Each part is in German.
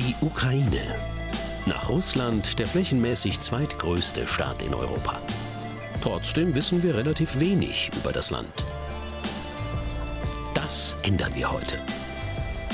Die Ukraine. Nach Russland der flächenmäßig zweitgrößte Staat in Europa. Trotzdem wissen wir relativ wenig über das Land. Das ändern wir heute.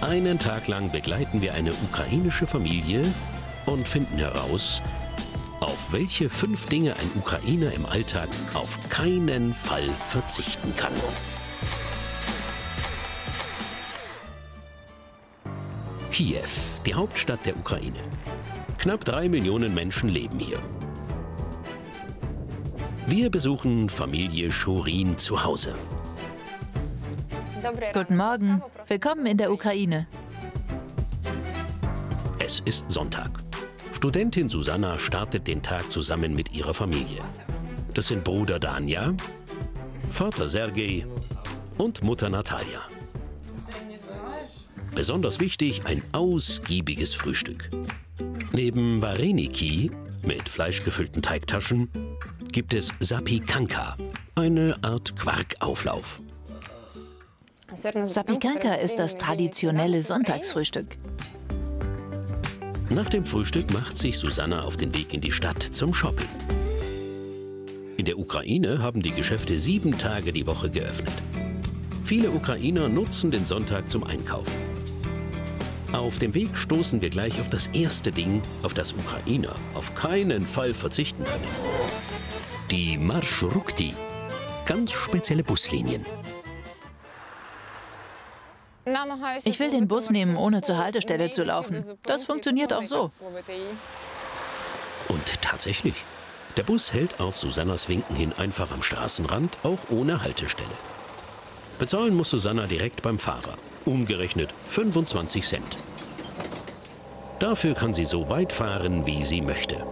Einen Tag lang begleiten wir eine ukrainische Familie und finden heraus, auf welche fünf Dinge ein Ukrainer im Alltag auf keinen Fall verzichten kann. Kiew, die Hauptstadt der Ukraine. Knapp drei Millionen Menschen leben hier. Wir besuchen Familie Schurin zu Hause. Guten Morgen. Willkommen in der Ukraine. Es ist Sonntag. Studentin Susanna startet den Tag zusammen mit ihrer Familie. Das sind Bruder Danja, Vater Sergei und Mutter Natalia. Besonders wichtig ein ausgiebiges Frühstück. Neben Vareniki mit fleischgefüllten Teigtaschen gibt es Sapikanka, eine Art Quarkauflauf. Sapikanka ist das traditionelle Sonntagsfrühstück. Nach dem Frühstück macht sich Susanna auf den Weg in die Stadt zum Shopping. In der Ukraine haben die Geschäfte sieben Tage die Woche geöffnet. Viele Ukrainer nutzen den Sonntag zum Einkaufen. Auf dem Weg stoßen wir gleich auf das erste Ding, auf das Ukrainer auf keinen Fall verzichten können. Die Marschrukti, ganz spezielle Buslinien. Ich will den Bus nehmen, ohne zur Haltestelle zu laufen. Das funktioniert auch so. Und tatsächlich, der Bus hält auf Susannas Winken hin einfach am Straßenrand, auch ohne Haltestelle. Bezahlen muss Susanna direkt beim Fahrer umgerechnet 25 Cent. Dafür kann sie so weit fahren, wie sie möchte.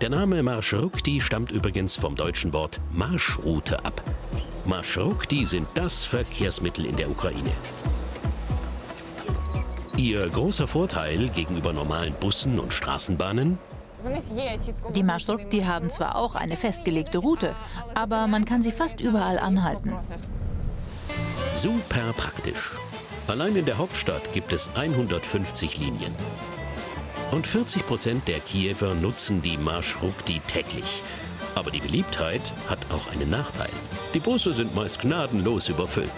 Der Name Marschrukti stammt übrigens vom deutschen Wort Marschroute ab. Marschrukti sind das Verkehrsmittel in der Ukraine. Ihr großer Vorteil gegenüber normalen Bussen und Straßenbahnen? Die Marschrukti haben zwar auch eine festgelegte Route, aber man kann sie fast überall anhalten. Super praktisch. Allein in der Hauptstadt gibt es 150 Linien. Rund 40 Prozent der Kiewer nutzen die Marschrukti täglich. Aber die Beliebtheit hat auch einen Nachteil. Die Busse sind meist gnadenlos überfüllt.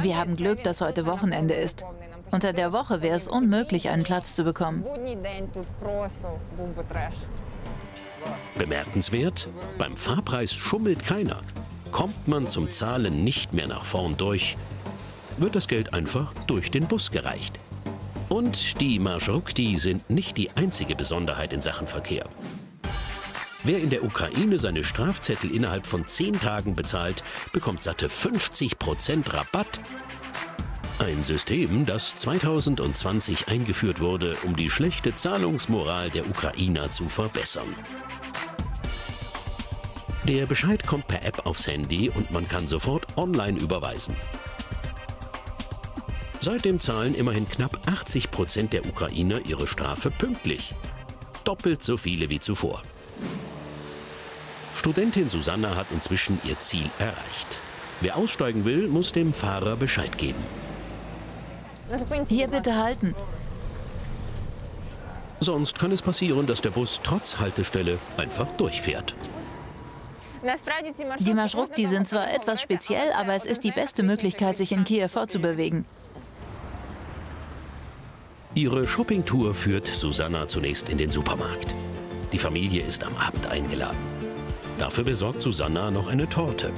Wir haben Glück, dass heute Wochenende ist. Unter der Woche wäre es unmöglich, einen Platz zu bekommen. Bemerkenswert, beim Fahrpreis schummelt keiner. Kommt man zum Zahlen nicht mehr nach vorn durch, wird das Geld einfach durch den Bus gereicht. Und die Marschrukti sind nicht die einzige Besonderheit in Sachen Verkehr. Wer in der Ukraine seine Strafzettel innerhalb von 10 Tagen bezahlt, bekommt satte 50% Rabatt. Ein System, das 2020 eingeführt wurde, um die schlechte Zahlungsmoral der Ukrainer zu verbessern. Der Bescheid kommt per App aufs Handy und man kann sofort online überweisen. Seitdem zahlen immerhin knapp 80 Prozent der Ukrainer ihre Strafe pünktlich. Doppelt so viele wie zuvor. Studentin Susanna hat inzwischen ihr Ziel erreicht. Wer aussteigen will, muss dem Fahrer Bescheid geben. Hier bitte halten. Sonst kann es passieren, dass der Bus trotz Haltestelle einfach durchfährt. Die Marschrukti sind zwar etwas speziell, aber es ist die beste Möglichkeit, sich in Kiew fortzubewegen. Ihre Shoppingtour führt Susanna zunächst in den Supermarkt. Die Familie ist am Abend eingeladen. Dafür besorgt Susanna noch eine Torte.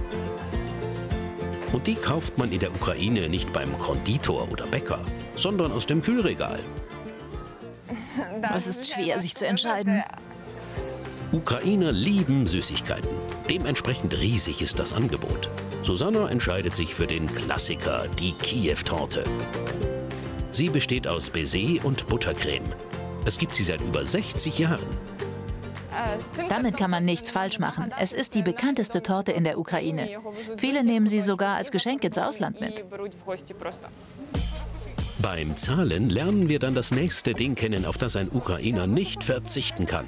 Und die kauft man in der Ukraine nicht beim Konditor oder Bäcker, sondern aus dem Kühlregal. Es ist schwer, sich zu entscheiden. Ukrainer lieben Süßigkeiten. Dementsprechend riesig ist das Angebot. Susanna entscheidet sich für den Klassiker, die Kiew-Torte. Sie besteht aus Baiser und Buttercreme. Es gibt sie seit über 60 Jahren. Damit kann man nichts falsch machen. Es ist die bekannteste Torte in der Ukraine. Viele nehmen sie sogar als Geschenk ins Ausland mit. Beim Zahlen lernen wir dann das nächste Ding kennen, auf das ein Ukrainer nicht verzichten kann.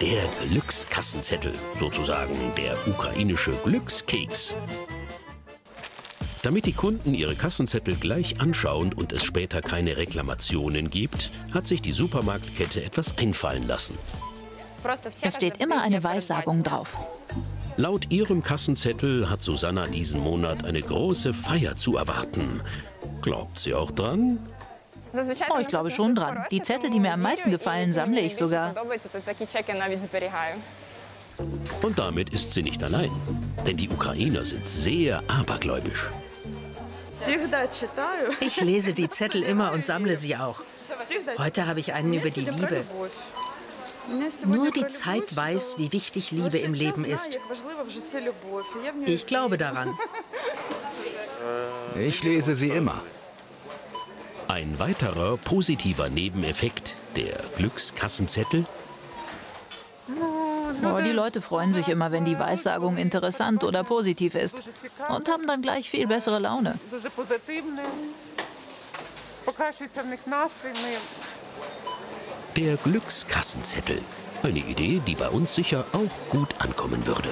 Der Glückskassenzettel, sozusagen der ukrainische Glückskeks. Damit die Kunden ihre Kassenzettel gleich anschauen und es später keine Reklamationen gibt, hat sich die Supermarktkette etwas einfallen lassen. Es steht immer eine Weissagung drauf. Laut ihrem Kassenzettel hat Susanna diesen Monat eine große Feier zu erwarten. Glaubt sie auch dran? Oh, ich glaube schon dran. Die Zettel, die mir am meisten gefallen, sammle ich sogar. Und damit ist sie nicht allein. Denn die Ukrainer sind sehr abergläubisch. Ich lese die Zettel immer und sammle sie auch. Heute habe ich einen über die Liebe. Nur die Zeit weiß, wie wichtig Liebe im Leben ist. Ich glaube daran. Ich lese sie immer. Ein weiterer positiver Nebeneffekt der Glückskassenzettel. Oh, die Leute freuen sich immer, wenn die Weissagung interessant oder positiv ist und haben dann gleich viel bessere Laune. Der Glückskassenzettel. Eine Idee, die bei uns sicher auch gut ankommen würde.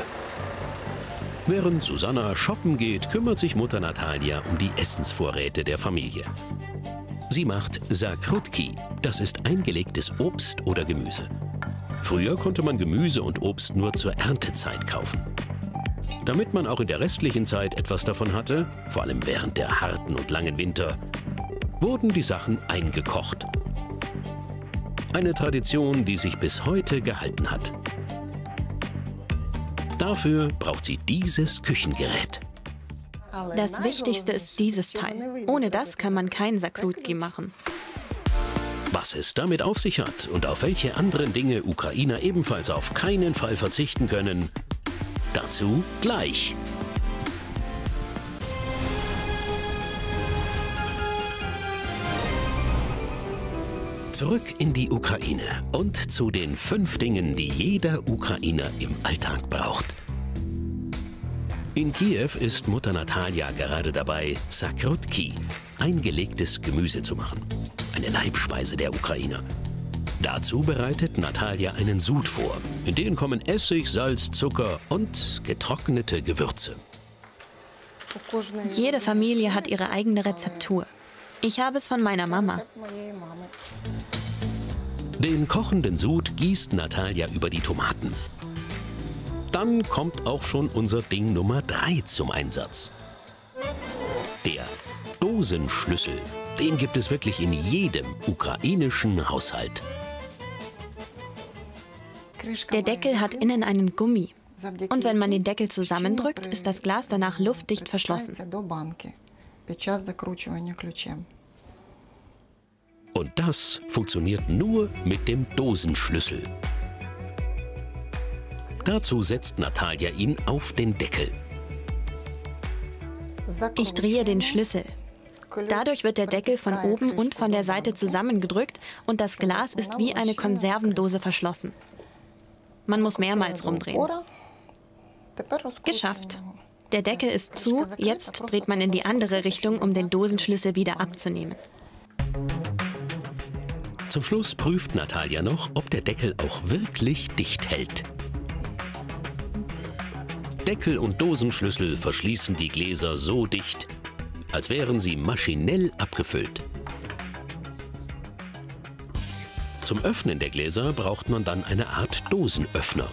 Während Susanna shoppen geht, kümmert sich Mutter Natalia um die Essensvorräte der Familie. Sie macht Sakrutki, das ist eingelegtes Obst oder Gemüse. Früher konnte man Gemüse und Obst nur zur Erntezeit kaufen. Damit man auch in der restlichen Zeit etwas davon hatte, vor allem während der harten und langen Winter, wurden die Sachen eingekocht. Eine Tradition, die sich bis heute gehalten hat. Dafür braucht sie dieses Küchengerät. Das Wichtigste ist dieses Teil. Ohne das kann man kein Sakrutki machen. Was es damit auf sich hat und auf welche anderen Dinge Ukrainer ebenfalls auf keinen Fall verzichten können, dazu gleich. Zurück in die Ukraine und zu den fünf Dingen, die jeder Ukrainer im Alltag braucht. In Kiew ist Mutter Natalia gerade dabei, Sakrutki, eingelegtes Gemüse zu machen. Eine Leibspeise der Ukrainer. Dazu bereitet Natalia einen Sud vor. In den kommen Essig, Salz, Zucker und getrocknete Gewürze. Jede Familie hat ihre eigene Rezeptur. Ich habe es von meiner Mama. Den kochenden Sud gießt Natalia über die Tomaten. Dann kommt auch schon unser Ding Nummer 3 zum Einsatz. Der Dosenschlüssel. Den gibt es wirklich in jedem ukrainischen Haushalt. Der Deckel hat innen einen Gummi. Und wenn man den Deckel zusammendrückt, ist das Glas danach luftdicht verschlossen. Und das funktioniert nur mit dem Dosenschlüssel. Dazu setzt Natalia ihn auf den Deckel. Ich drehe den Schlüssel. Dadurch wird der Deckel von oben und von der Seite zusammengedrückt und das Glas ist wie eine Konservendose verschlossen. Man muss mehrmals rumdrehen. Geschafft. Der Deckel ist zu, jetzt dreht man in die andere Richtung, um den Dosenschlüssel wieder abzunehmen. Zum Schluss prüft Natalia noch, ob der Deckel auch wirklich dicht hält. Deckel und Dosenschlüssel verschließen die Gläser so dicht, als wären sie maschinell abgefüllt. Zum Öffnen der Gläser braucht man dann eine Art Dosenöffner.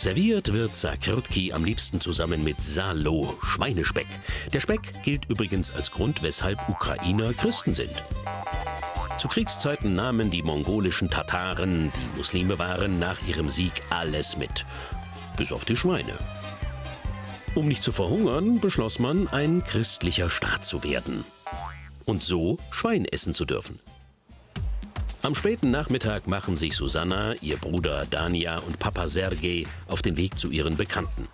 Serviert wird Sakrutki am liebsten zusammen mit Salo, Schweinespeck. Der Speck gilt übrigens als Grund, weshalb Ukrainer Christen sind. Zu Kriegszeiten nahmen die mongolischen Tataren, die Muslime waren, nach ihrem Sieg alles mit. Bis auf die Schweine. Um nicht zu verhungern, beschloss man, ein christlicher Staat zu werden. Und so Schwein essen zu dürfen. Am späten Nachmittag machen sich Susanna, ihr Bruder Dania und Papa Sergei auf den Weg zu ihren Bekannten.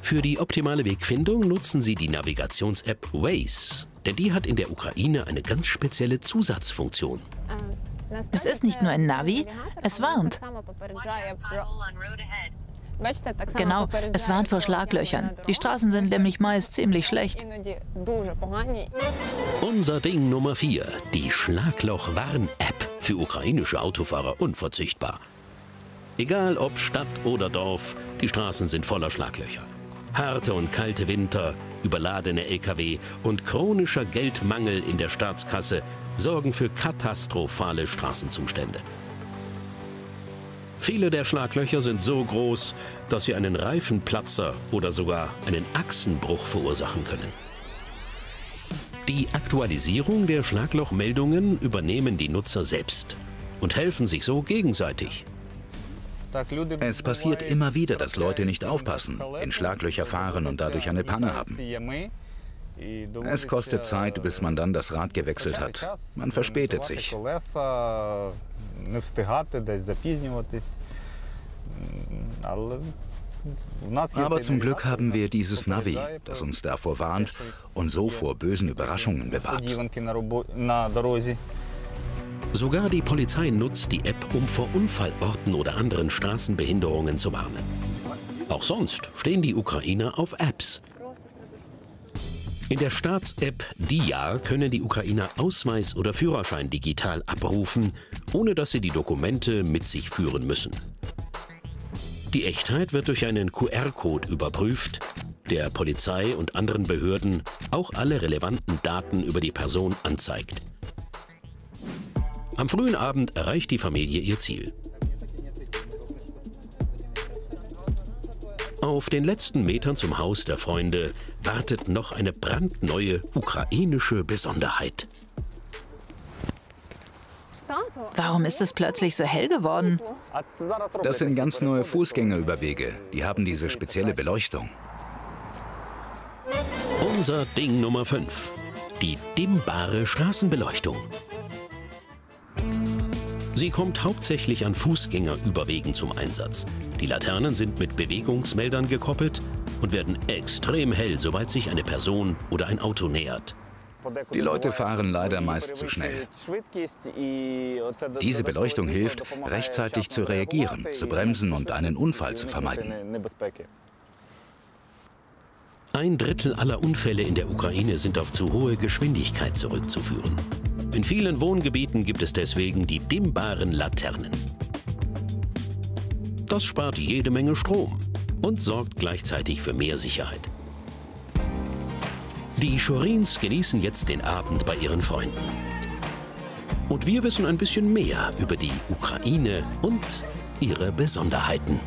Für die optimale Wegfindung nutzen sie die Navigations-App Waze, denn die hat in der Ukraine eine ganz spezielle Zusatzfunktion. Es ist nicht nur ein Navi, es warnt. Genau, es warnt vor Schlaglöchern. Die Straßen sind nämlich meist ziemlich schlecht. Unser Ding Nummer 4, die Schlagloch-Warn-App für ukrainische Autofahrer unverzichtbar. Egal ob Stadt oder Dorf, die Straßen sind voller Schlaglöcher. Harte und kalte Winter, überladene Lkw und chronischer Geldmangel in der Staatskasse sorgen für katastrophale Straßenzustände. Viele der Schlaglöcher sind so groß, dass sie einen Reifenplatzer oder sogar einen Achsenbruch verursachen können. Die Aktualisierung der Schlaglochmeldungen übernehmen die Nutzer selbst und helfen sich so gegenseitig. Es passiert immer wieder, dass Leute nicht aufpassen, in Schlaglöcher fahren und dadurch eine Panne haben. Es kostet Zeit, bis man dann das Rad gewechselt hat. Man verspätet sich. Aber zum Glück haben wir dieses Navi, das uns davor warnt und so vor bösen Überraschungen bewahrt. Sogar die Polizei nutzt die App, um vor Unfallorten oder anderen Straßenbehinderungen zu warnen. Auch sonst stehen die Ukrainer auf Apps. In der Staats-App DIA können die Ukrainer Ausweis oder Führerschein digital abrufen, ohne dass sie die Dokumente mit sich führen müssen. Die Echtheit wird durch einen QR-Code überprüft, der Polizei und anderen Behörden auch alle relevanten Daten über die Person anzeigt. Am frühen Abend erreicht die Familie ihr Ziel. Auf den letzten Metern zum Haus der Freunde wartet noch eine brandneue ukrainische Besonderheit. Warum ist es plötzlich so hell geworden? Das sind ganz neue Fußgängerüberwege. Die haben diese spezielle Beleuchtung. Unser Ding Nummer 5. Die dimmbare Straßenbeleuchtung. Sie kommt hauptsächlich an Fußgängerüberwegen zum Einsatz. Die Laternen sind mit Bewegungsmeldern gekoppelt und werden extrem hell, sobald sich eine Person oder ein Auto nähert. Die Leute fahren leider meist zu schnell. Diese Beleuchtung hilft, rechtzeitig zu reagieren, zu bremsen und einen Unfall zu vermeiden. Ein Drittel aller Unfälle in der Ukraine sind auf zu hohe Geschwindigkeit zurückzuführen. In vielen Wohngebieten gibt es deswegen die dimmbaren Laternen. Das spart jede Menge Strom und sorgt gleichzeitig für mehr Sicherheit. Die Schorins genießen jetzt den Abend bei ihren Freunden. Und wir wissen ein bisschen mehr über die Ukraine und ihre Besonderheiten.